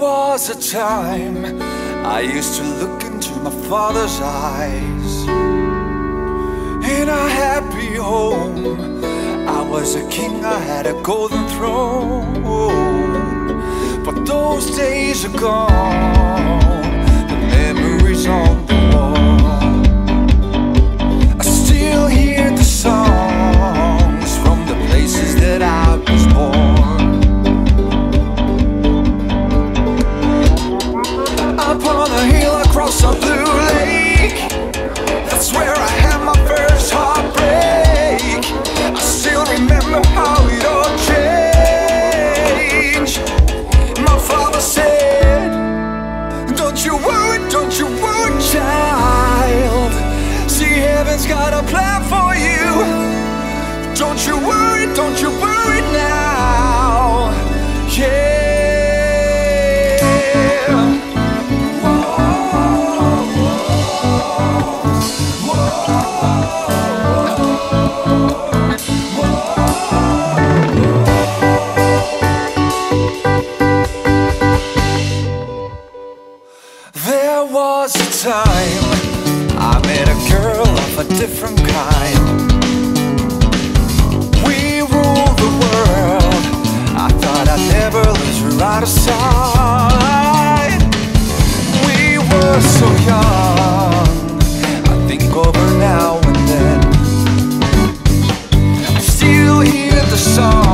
was a time I used to look into my father's eyes. In a happy home, I was a king, I had a golden throne. But those days are gone, don't you worry now. Yeah. There was a time I met a girl of a different kind. We were so young. I think over now and then. I still hear the song.